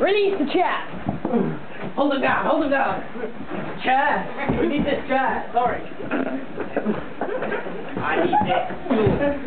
Release the chav. Hold him down, hold him down. Chad, We need this Chad, Sorry. I need this stool.